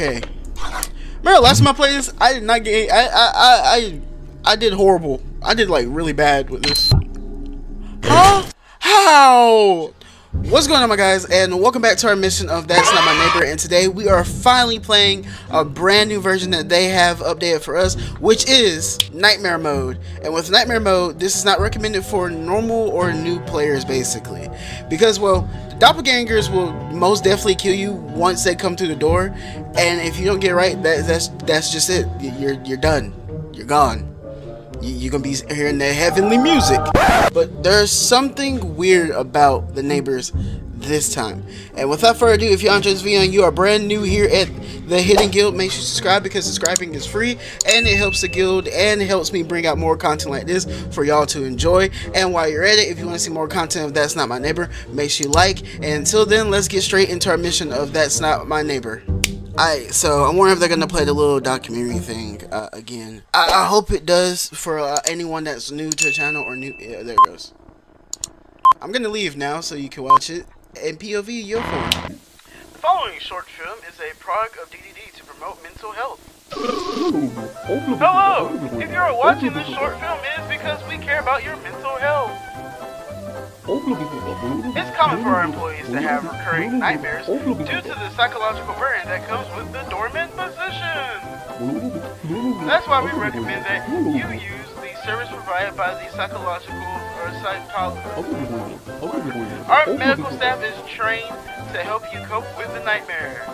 Okay. Remember last time I played this, I did not get. I I I I, I did horrible. I did like really bad with this. Huh? How? What's going on my guys and welcome back to our mission of That's Not My Neighbor and today we are finally playing a brand new version that they have updated for us which is Nightmare Mode. And with Nightmare Mode this is not recommended for normal or new players basically. Because well doppelgangers will most definitely kill you once they come through the door and if you don't get right that, that's that's just it. You're, you're done. You're gone you're gonna be hearing the heavenly music. But there's something weird about the neighbors this time. And without further ado, if you enjoyed this video and you are brand new here at the Hidden Guild, make sure you subscribe because subscribing is free and it helps the guild and helps me bring out more content like this for y'all to enjoy. And while you're at it, if you want to see more content of That's Not My Neighbor, make sure you like. And until then, let's get straight into our mission of That's Not My Neighbor. Alright, so I'm wondering if they're gonna play the little documentary thing uh, again. I, I, hope it does for uh, anyone that's new to the channel or new. Yeah, there it goes. I'm gonna leave now so you can watch it. And POV, your phone. The following short film is a product of DDD to promote mental health. Hello! If you're watching this short film, it is because we care about your mental health. It's common for our employees to have recurring nightmares due to the psychological burden that comes with the dormant position. That's why we recommend that you use the service provided by the psychological or psychologist. Our medical staff is trained to help you cope with the nightmare.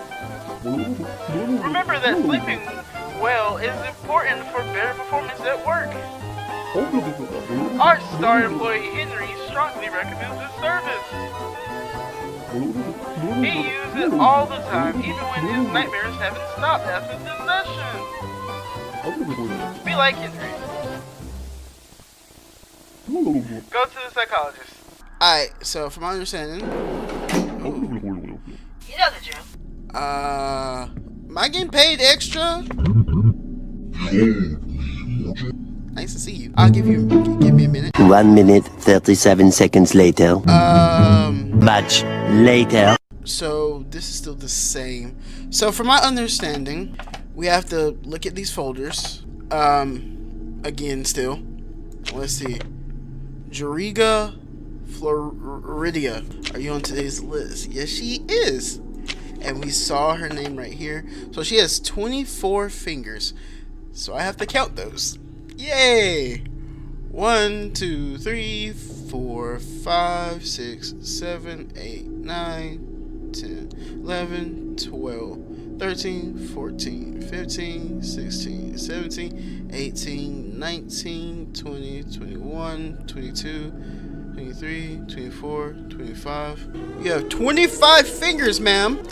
Remember that sleeping well is important for better performance at work. Our star employee Henry strongly recommends this service. He uses it all the time, even when his nightmares haven't stopped after the session. Be like Henry. Go to the psychologist. Alright, so from my understanding... You know the drill. Uh... Am I getting paid extra? Nice to see you. I'll give you give me a minute. One minute, 37 seconds later. Um. Much later. So this is still the same. So from my understanding, we have to look at these folders. Um, again, still. Let's see. Jariga Floridia. Are you on today's list? Yes, she is. And we saw her name right here. So she has 24 fingers. So I have to count those. Yay! One, two, three, four, five, six, seven, eight, nine, ten, eleven, twelve, thirteen, fourteen, fifteen, sixteen, seventeen, eighteen, nineteen, twenty, twenty-one, twenty-two, twenty-three, twenty-four, twenty-five. You have 25 fingers, ma'am.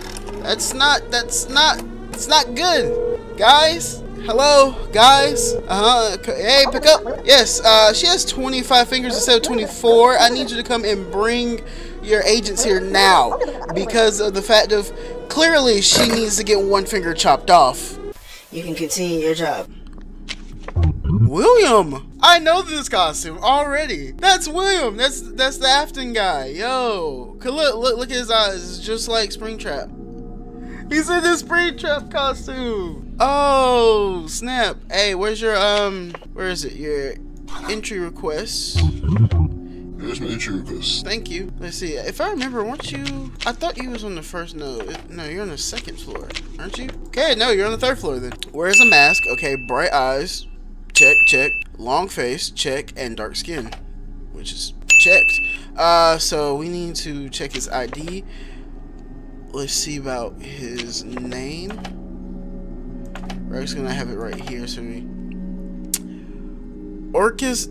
That's not, that's not, it's not good. Guys, Hello, guys. Uh huh. Hey, pick up. Yes, uh, she has 25 fingers instead of 24. I need you to come and bring your agents here now because of the fact of clearly she needs to get one finger chopped off. You can continue your job. William, I know this costume already. That's William. That's that's the Afton guy. Yo, look, look, look at his eyes. It's just like Springtrap. He's in this Springtrap costume. Oh, snap. Hey, where's your, um, where is it? Your entry request. Here's my entry request. Thank you. Let's see. If I remember, weren't you, I thought you was on the first, no, no, you're on the second floor, aren't you? Okay, no, you're on the third floor then. Where's a mask? Okay, bright eyes. Check, check. Long face, check, and dark skin, which is checked. Uh, so we need to check his ID let's see about his name. We're gonna have it right here. So we Orcus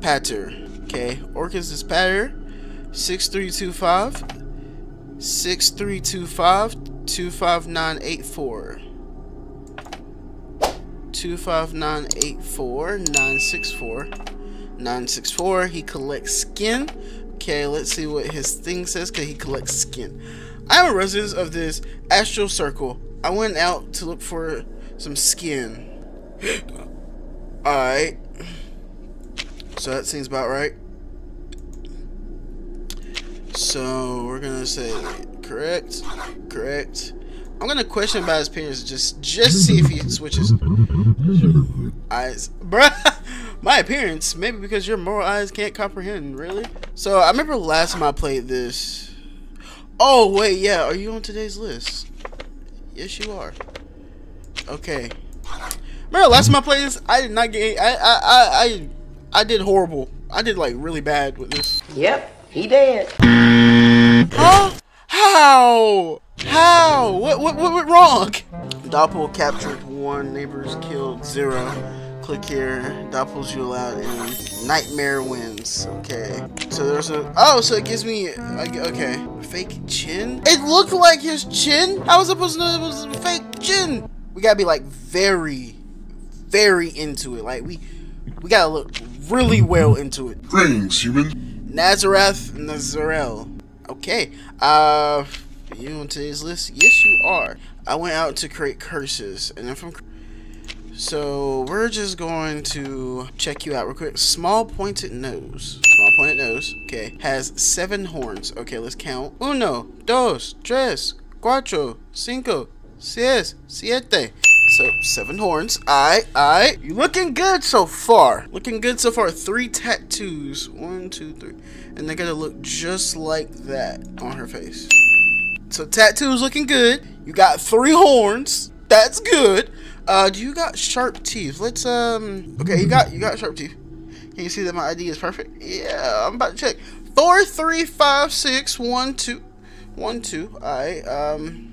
Pater. Okay, Orcus Dispater, 6325 6325 25984. 25984 964 964 he collects skin okay let's see what his thing says because he collects skin I'm a resident of this astral circle. I went out to look for some skin. Alright. So that seems about right. So we're gonna say correct, correct. I'm gonna question about his appearance just just see if he switches eyes, bruh. My appearance, maybe because your moral eyes can't comprehend. Really? So I remember last time I played this. Oh wait, yeah. Are you on today's list? Yes, you are. Okay. Remember last time I played this? I did not get. I I I I, I did horrible. I did like really bad with this. Yep, he did. Huh? How? How? What, what, what went wrong? Doppel captured one, neighbors killed zero. Click here, Doppels you allowed in. Nightmare wins. Okay. So there's a. Oh, so it gives me. Okay. Fake chin? It looked like his chin? How was I supposed to know it was a fake chin? We gotta be like very, very into it. Like we, we gotta look really well into it. Greetings, human. Nazareth Nazarel. Okay. Uh, you on today's list? Yes, you are. I went out to create curses, and if I'm so we're just going to check you out real quick. Small pointed nose. Small pointed nose. Okay. Has seven horns. Okay, let's count. Uno, dos, tres, cuatro, cinco, seis, siete. So seven horns. I, I. You looking good so far. Looking good so far. Three tattoos. One, two, three, and they're gonna look just like that on her face. So tattoos looking good. You got three horns. That's good. Uh, do you got sharp teeth? Let's um. Okay, you got you got sharp teeth. Can you see that my ID is perfect? Yeah, I'm about to check. Four, three, five, six, one, two, one, two. All right. Um.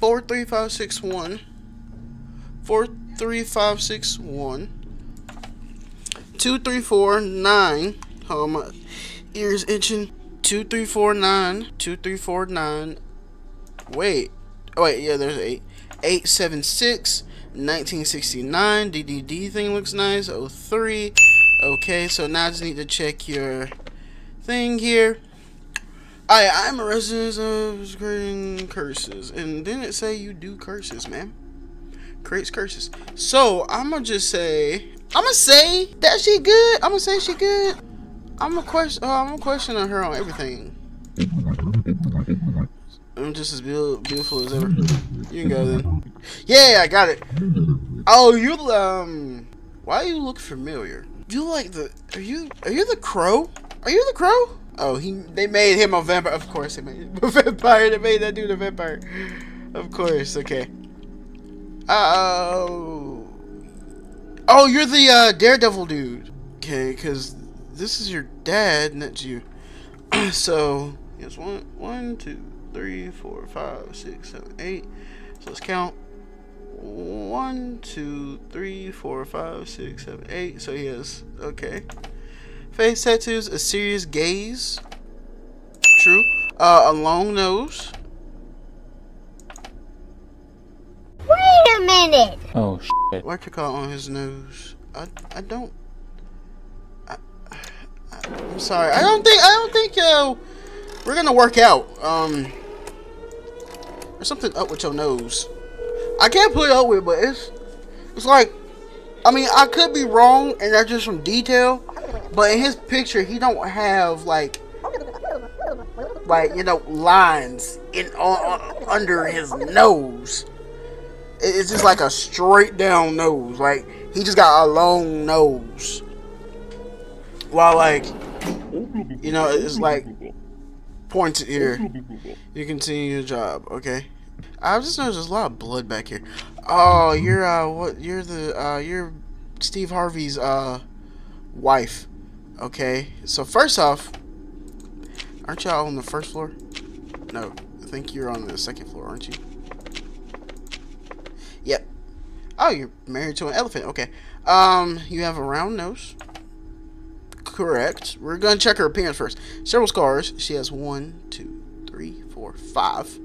Four, three, five, six, one. Four, three, five, six, one. Two, three, four, nine. Oh my ears itching. Two, three, four, nine. Two, three, four, nine. Wait. Oh wait, yeah, there's eight. 876 1969 DDD thing looks nice 03 okay so now I just need to check your thing here. I I'm a resident of creating curses and didn't it say you do curses man creates curses. So I'm gonna just say I'm gonna say that she good. I'm gonna say she good. I'm gonna question oh, I'm gonna question her on everything. I'm just as beautiful as ever. You can go then. Yeah, I got it. Oh, you um. Why you look familiar? You like the? Are you? Are you the crow? Are you the crow? Oh, he. They made him a vampire. Of course, they made him a vampire. They made that dude a vampire. Of course. Okay. Oh. Oh, you're the uh, Daredevil dude. Okay, because this is your dad, not you. so yes, one, one, two three, four, five, six, seven, eight. So let's count. One, two, three, four, five, six, seven, eight. So he has okay. Face tattoos, a serious gaze. True. Uh, a long nose. Wait a minute. Oh shit. What you call on his nose? I I don't. I, I, I'm sorry. I don't think I don't think uh we're gonna work out. Um. There's something up with your nose. I can't put it up with, but it's it's like I mean I could be wrong and that's just from detail, but in his picture he don't have like like you know lines in uh, under his nose. It's just like a straight down nose. Like he just got a long nose. While like you know it's like pointed here. You continue your job, okay? I just noticed there's a lot of blood back here. Oh, you're uh, what? You're the uh, you're Steve Harvey's uh wife. Okay, so first off, aren't y'all on the first floor? No, I think you're on the second floor, aren't you? Yep. Oh, you're married to an elephant. Okay. Um, you have a round nose correct. We're to check her appearance first. Several scars. She has one, two, three, four, five.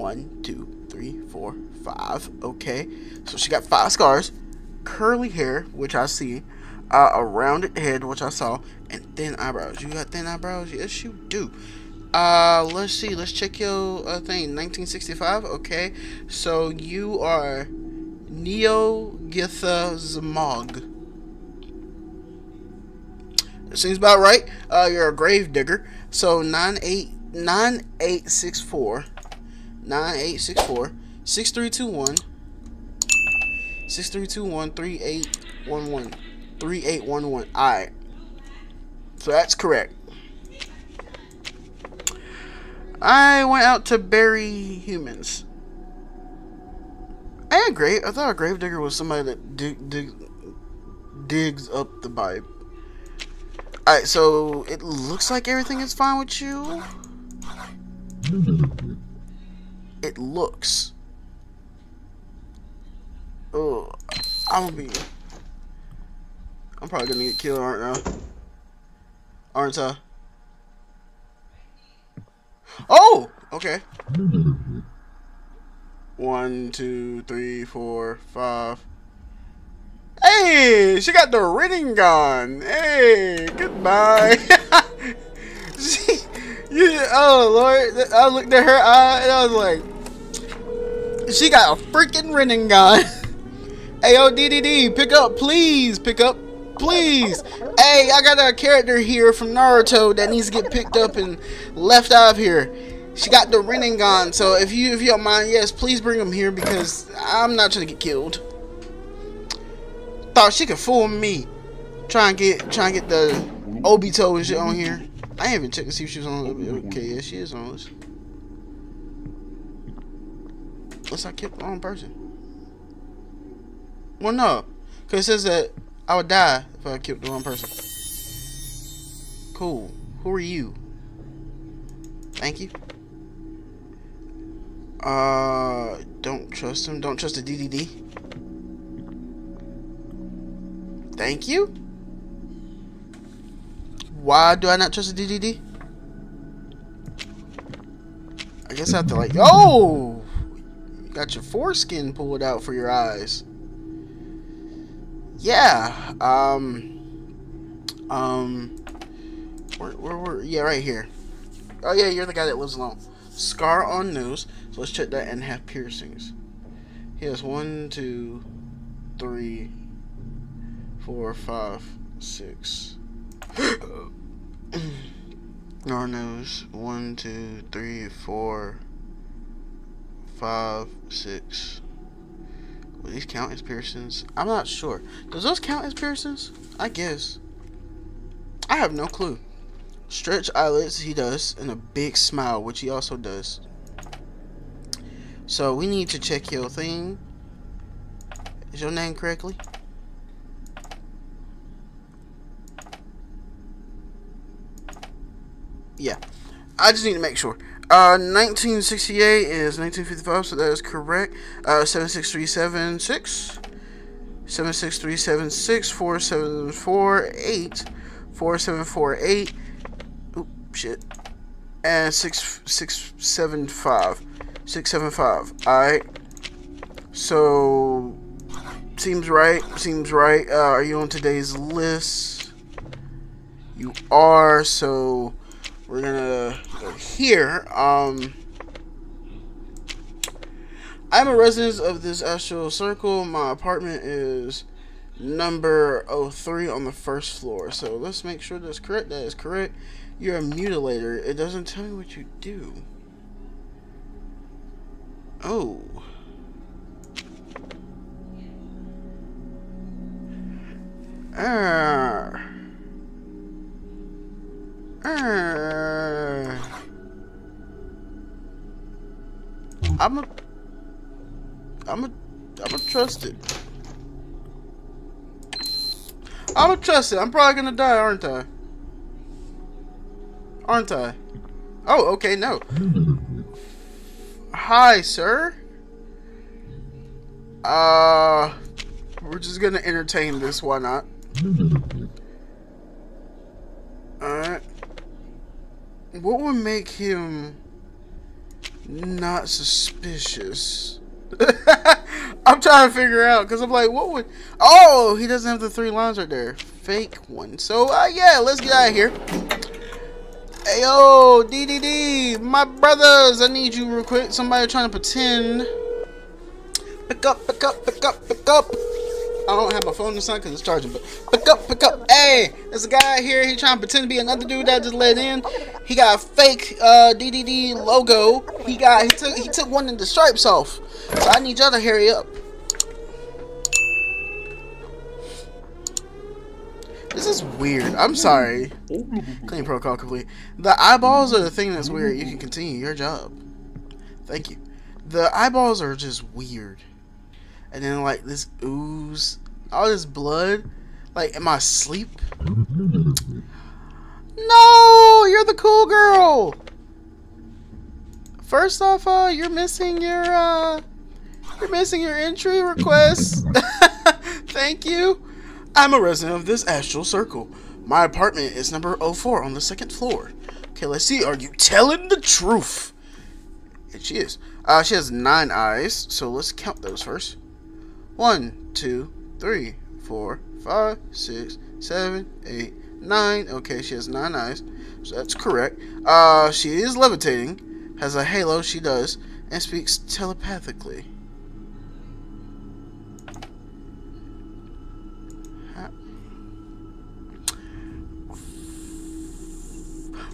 One, two, three, four, five. Okay. So she got five scars. Curly hair, which I see. Uh, a rounded head, which I saw. And thin eyebrows. You got thin eyebrows? Yes, you do. Uh, let's see. Let's check your uh, thing. 1965. Okay. So you are Neo Githa Zamog. Seems about right. Uh, you're a grave digger. So nine eight nine eight six four 9864 6321 6321 3811 3811. Alright. So that's correct. I went out to bury humans. I had grave. I thought a gravedigger was somebody that dig, dig, digs up the Bible. Alright, so it looks like everything is fine with you. It looks. Oh, I'm gonna be. I'm probably gonna get killed, aren't I? Aren't I? Oh, okay. One, two, three, four, five. Hey, she got the Rinnegan. Hey, goodbye. she, you, oh Lord, I looked at her eye and I was like, she got a freaking Rinnegan. hey, yo, DDD, pick up, please, pick up, please. Hey, I got a character here from Naruto that needs to get picked up and left out of here. She got the Rinnegan, so if you if you don't mind, yes, please bring him here because I'm not trying to get killed. Thought she could fool me. Try and get try and get the Obito and shit on here. I ain't even checked to see if she was on. Okay, yeah, she is on. Unless I killed the wrong person. Well, no, because it says that I would die if I killed the wrong person. Cool. Who are you? Thank you. Uh, don't trust him. Don't trust the DDD. Thank you. Why do I not trust the DDD? I guess I have to like. Oh, got your foreskin pulled out for your eyes. Yeah. Um. Um. Where, where, where? Yeah, right here. Oh yeah, you're the guy that lives alone. Scar on nose. So let's check that and have piercings. He has one, two, three, four, five, six. Our nose. One, two, three, four, five, six. Will these count as piercings? I'm not sure. Does those count as piercings? I guess. I have no clue. Stretch eyelids, he does, and a big smile, which he also does. So we need to check your thing. Is your name correctly? Yeah. I just need to make sure. Uh, 1968 is 1955, so that is correct. Uh, 76376. 76376 4748 4748 Oop, shit. And 6675 675. Alright. So seems right. Seems right. Uh, are you on today's list? You are, so we're gonna go here. Um I'm a resident of this astral circle. My apartment is number 03 on the first floor. So let's make sure that's correct. That is correct. You're a mutilator. It doesn't tell me what you do. Oh. Ah. I'm a trust it. I'm probably gonna die, aren't I? Aren't I? Oh, okay, no. Hi, sir. Uh, we're just gonna entertain this. Why not? Alright. What would make him not suspicious? I'm trying to figure out because I'm like, what would? Oh, he doesn't have the three lines right there. Fake one. So uh, yeah, let's get out of here. Hey yo, DDD, my brothers, I need you real quick. Somebody trying to pretend. Pick up, pick up, pick up, pick up. I don't have my phone on silent because it's charging. But pick up, pick up. Hey, there's a guy here. He trying to pretend to be another dude that I just let in. He got a fake uh, DDD logo. He got he took he took one of the stripes off. So I need y'all to hurry up. This is weird. I'm sorry. Clean protocol complete. The eyeballs are the thing that's weird. You can continue your job. Thank you. The eyeballs are just weird. And then like this ooze, all this blood. Like, am I asleep? No, you're the cool girl. First off, uh, you're missing your uh, you're missing your entry request. Thank you. I'm a resident of this astral circle. My apartment is number 04 on the second floor. Okay, let's see. Are you telling the truth? And she is. Uh, she has nine eyes, so let's count those first. One, two, three, four, five, six, seven, eight, nine. Okay, she has nine eyes, so that's correct. Uh, she is levitating, has a halo, she does, and speaks telepathically.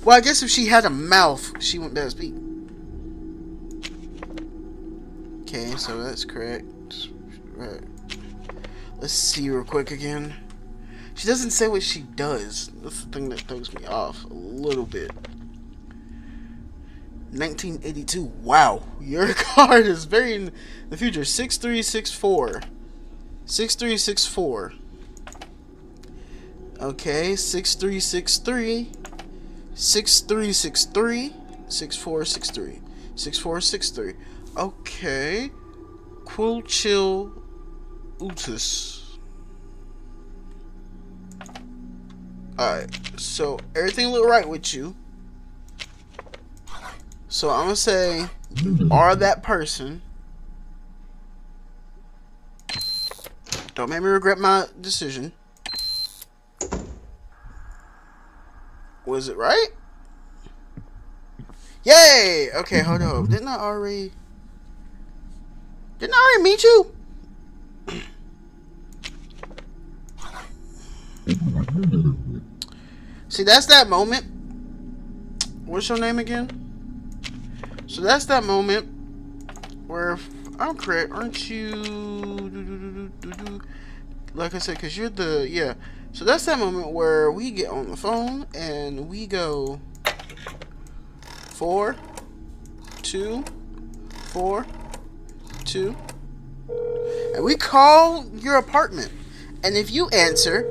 Well, I guess if she had a mouth, she wouldn't be able to speak. Okay, so that's correct. Right. Let's see real quick again. She doesn't say what she does. That's the thing that throws me off a little bit. 1982. Wow, your card is very in the future. 6364. 6364. Okay, 6363. 6363 6463 6463 okay. Cool chill utus alright so everything look right with you. So I'm gonna say are that person don't make me regret my decision Was it right? Yay! Okay, hold on. Didn't I already... Didn't I already meet you? See, that's that moment. What's your name again? So that's that moment where, I'm correct, aren't you... Like I said, because you're the... Yeah. So that's that moment where we get on the phone and we go four, two, four, two, and we call your apartment. And if you answer,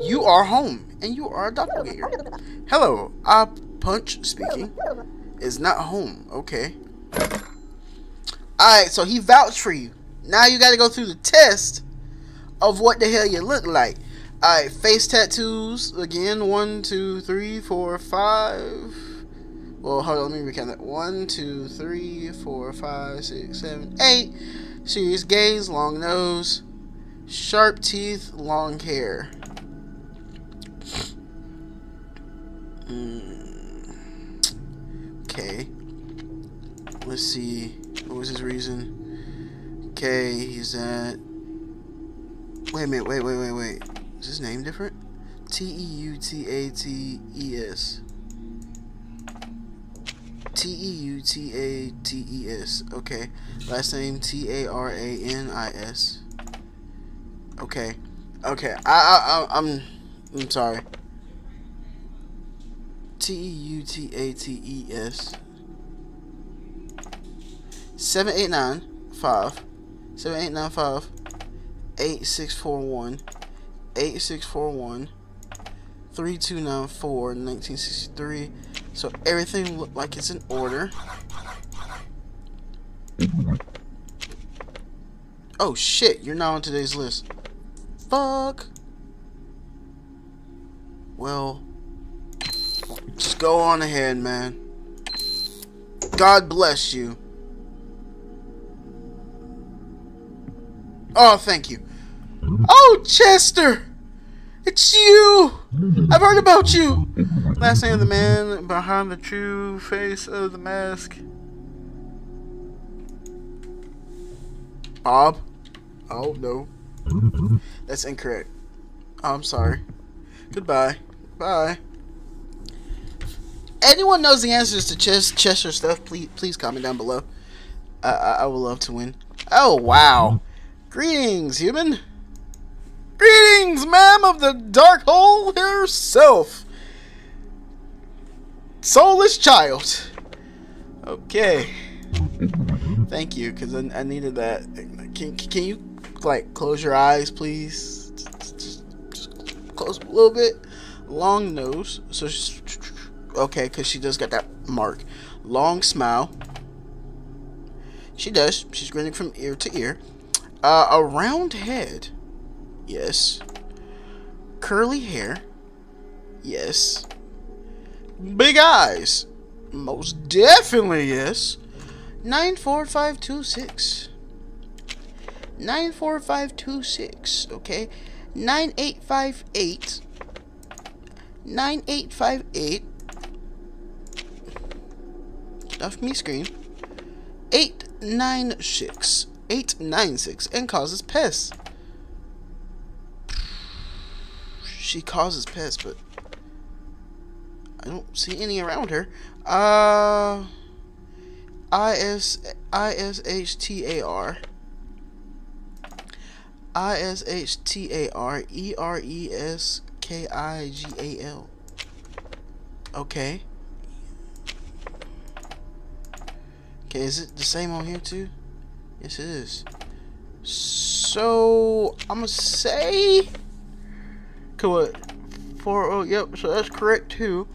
you are home and you are a doppelganger. Hello, I punch speaking is not home. Okay. Alright, so he vouched for you. Now you got to go through the test of what the hell you look like. Alright, face tattoos. Again, one, two, three, four, five. Well, hold on, let me recount that. One, two, three, four, five, six, seven, eight. Serious gaze, long nose, sharp teeth, long hair. Mm. Okay. Let's see. What was his reason? Okay, he's at. Wait a minute, wait, wait, wait, wait. Is his name different? T E U T A T E S. T E U T A T E S. Okay. Last name T A R A N I S. Okay. Okay. I I, I I'm I'm sorry. T E U T A T E S. Seven eight nine five. Seven eight nine five. Eight six four one. 8641 3294 1963 so everything looked like it's in order. Oh shit. You're not on today's list. Fuck. Well just go on ahead man. God bless you. Oh thank you. Oh, Chester! It's you! I've heard about you! Last name of the man behind the true face of the mask. Bob? Oh, no. That's incorrect. Oh, I'm sorry. Goodbye. Bye. Anyone knows the answers to chess, Cheshire stuff? Please, please comment down below. I, I, I would love to win. Oh wow! Greetings, human. Greetings, ma'am of the dark hole herself. Soulless child. Okay. Thank you, because I, I needed that. Can, can you, like, close your eyes, please? Just, just, just close a little bit. Long nose. So, she's, okay, because she does got that mark. Long smile. She does. She's grinning from ear to ear. Uh, a round head. Yes. Curly hair. Yes. Big eyes. Most definitely yes. 94526. 94526. Okay. 9858. 9858. Off me screen. 896. 896. And causes pests. She causes pests, but I don't see any around her. Uh, I S I S H T A R. I S H T A R E R E S K I G A L. Okay. Okay, is it the same on here too? Yes, it is. So I'm gonna say, what? Four oh, yep. So that's correct too.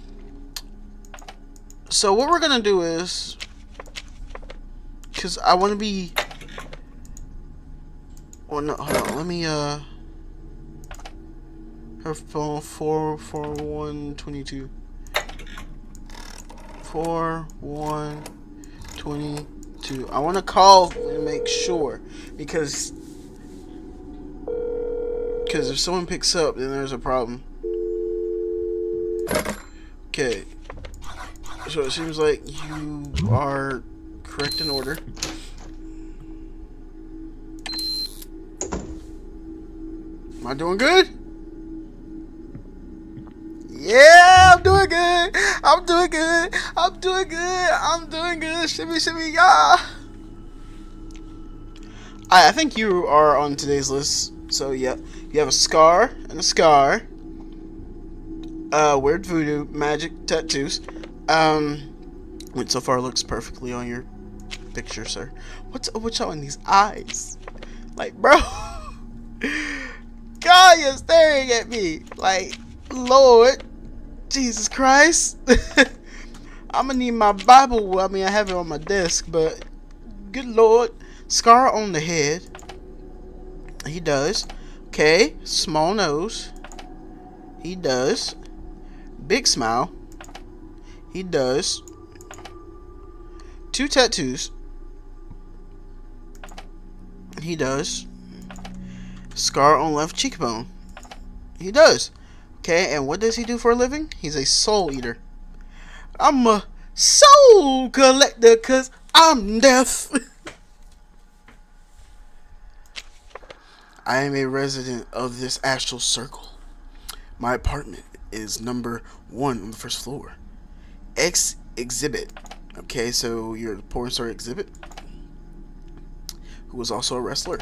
So what we're gonna do is, cause I want to be. Oh no, hold on. Let me uh. Her phone four four one twenty two. Four one twenty two. I want to call and make sure because because if someone picks up, then there's a problem. Okay. So it seems like you are correct in order. Am I doing good? Yeah, I'm doing good. I'm doing good. I'm doing good. I'm doing good. Shimmy, shimmy, yeah. I, I think you are on today's list. So, yeah. You have a scar and a scar. Uh, weird voodoo magic tattoos. Um, which so far looks perfectly on your picture, sir. What's what's on these eyes? Like, bro. God, you're staring at me. Like, Lord. Jesus Christ. I'm gonna need my Bible. I mean, I have it on my desk, but good Lord. Scar on the head. He does. Okay. Small nose. He does. Big smile. He does. Two tattoos. He does. Scar on left cheekbone. He does. Okay, and what does he do for a living? He's a soul eater. I'm a soul collector because I'm deaf. I am a resident of this astral circle. My apartment is number one on the first floor. X exhibit. Okay, so you're the porn star exhibit, who was also a wrestler.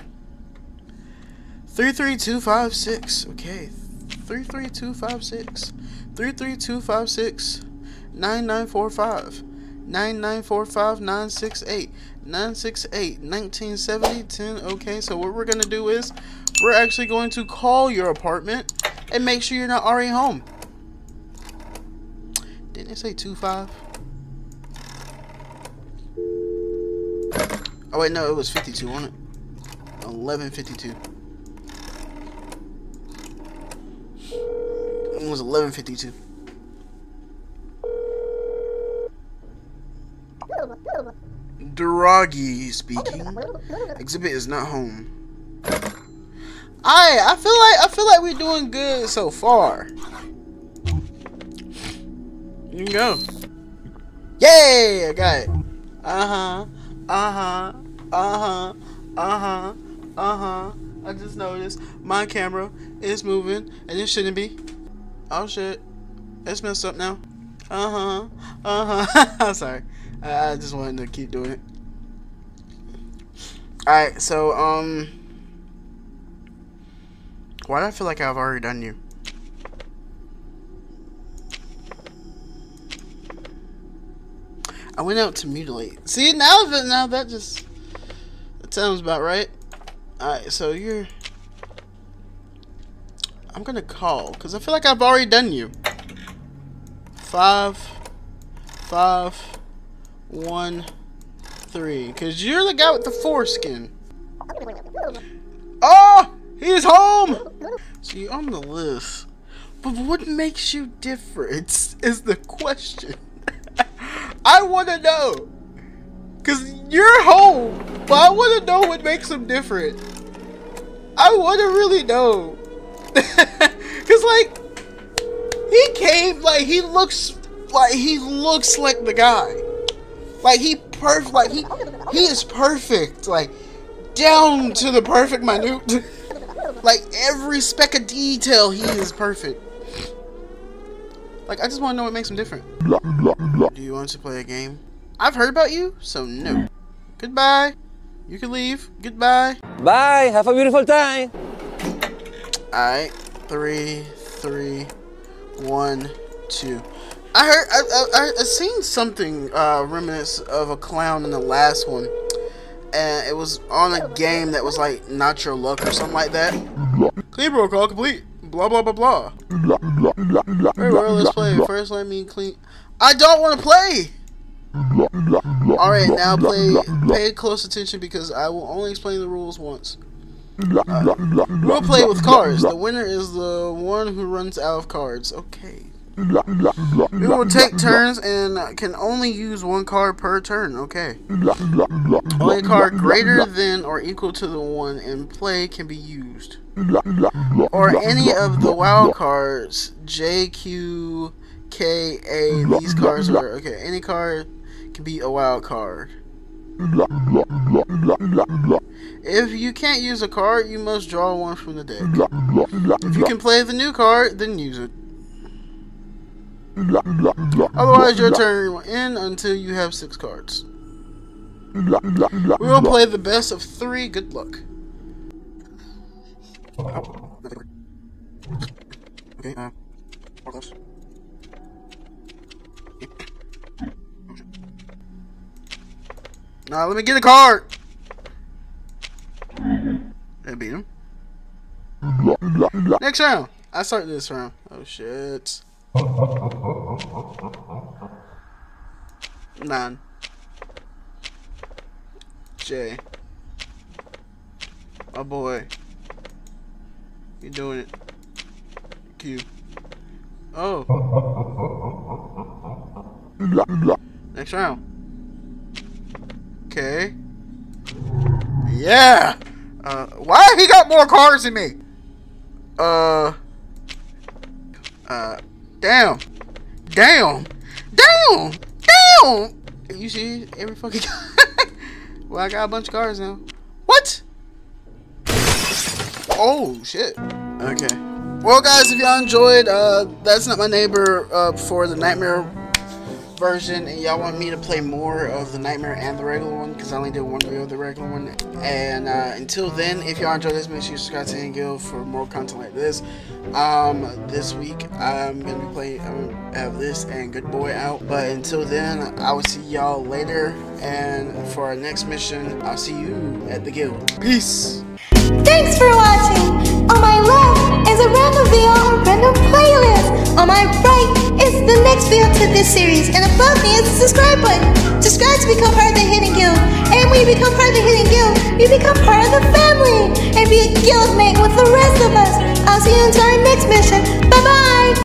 33256. Okay. 33256. 33256. 9945. 9945 968 968 1970 10 okay so what we're gonna do is we're actually going to call your apartment and make sure you're not already home. Didn't it say 25 oh wait no it was 52 on it? 1152 it was 1152 Duragi speaking. Exhibit is not home. I I feel like I feel like we're doing good so far. You can go. Yay! I got it. Uh huh. Uh huh. Uh huh. Uh huh. Uh huh. I just noticed my camera is moving and it shouldn't be. Oh shit. It's messed up now. Uh huh. Uh huh. I'm sorry. I, just wanted to keep doing it. Alright, so, um. Why do I feel like I've already done you? I went out to mutilate. See, now that now that just that sounds about right. Alright, so you're I'm gonna call because I feel like I've already done you. Five, five, one, three. Because you're the guy with the foreskin. Oh, he's home. See, on the list. But what makes you different is the question. I want to know. Because you're home. But I want to know what makes him different. I want to really know. Because, like, he came, like, he looks, like, he looks like the guy. Like, he perfect, like, he, he is perfect. Like, down to the perfect minute. like, every speck of detail, he is perfect. Like, I just want to know what makes him different. Do you want to play a game? I've heard about you, so no. Goodbye. You can leave. Goodbye. Bye. Have a beautiful time. Alright. Three, three, one, two. I heard, I, I, I seen something uh, reminiscent of a clown in the last one. And it was on a game that was like Not Your Luck or something like that. Clean protocol complete. Blah, blah, blah, blah. Very well, let's play. First, let me clean. I don't want to play! Alright, now play. Pay close attention because I will only explain the rules once. Uh, we'll play with cards. The winner is the one who runs out of cards. Okay. We will take turns and can only use one card per turn. Okay. Only a card greater than or equal to the one in play can be used. Or any of the wild cards. J, Q, K, A. These cards are okay. Any card can be a wild card. If you can't use a card, you must draw one from the deck. If you can play the new card, then use it. Otherwise, your turn will end until you have six cards. We will play the best of three. Good luck. Okay, uh, more close. Now let me get a card. I beat him. Next round. I start this round. Oh shit. Nine. J. My boy. You're doing it. Q. Oh. Next round. Okay. Yeah. Uh, why he got more cards than me? Uh. Uh. Damn. Damn. Damn. Damn. You see every fucking. well, I got a bunch of cards now. What? Oh shit. Okay. Well, guys, if y'all enjoyed, uh, that's not my neighbor uh, for the nightmare version and y'all want me to play more of the Nightmare and the regular one because I only did one video of the regular one. And uh, until then if y'all enjoyed this make sure you subscribe to Guild for more content like this. Um, this week I'm gonna be playing gonna have this and Good Boy out but until then I will see y'all later. And for our next mission I'll see you at the guild. Peace! Thanks for watching! On my left is a random video or random playlist. On my right is the next video to this series. And above me is the subscribe button. Subscribe to become part of the Hidden Guild. And when you become part of the Hidden Guild, you become part of the family. And be a guildmate with the rest of us. I'll see you until our next mission. Bye bye!